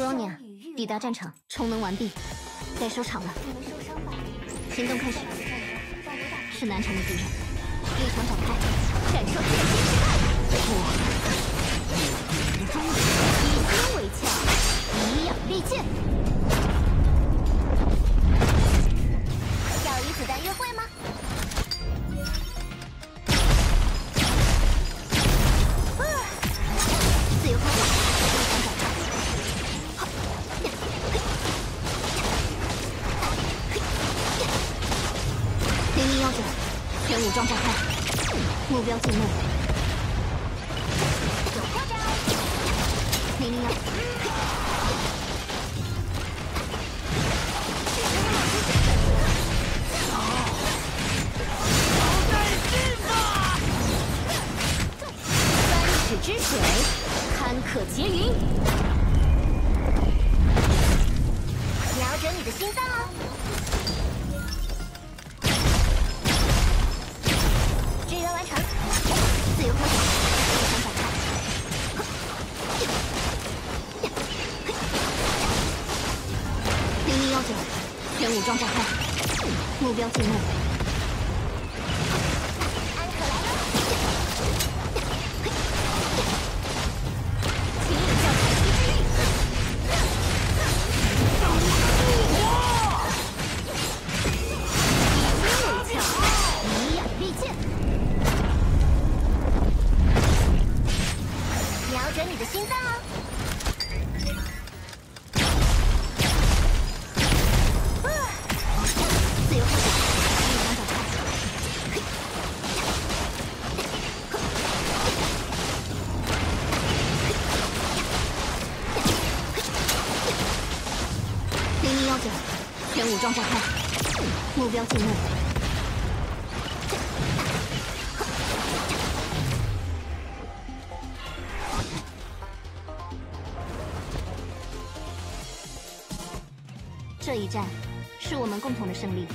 布罗尼亚抵达战场，充能完毕，该收场了。行动开始。是南城的敌人，立场展开，感受剑心之态。我以攻为强，以养利剑。武装炸开，目标进入。有破绽！命令要。三尺之水，堪可结云。全武装炸开，目标进入。安可来了，请领教太极之力。以攻为强，以养利剑。瞄准你的心脏哦。零零幺九全武装炸开，目标进入。这一战是我们共同的胜利。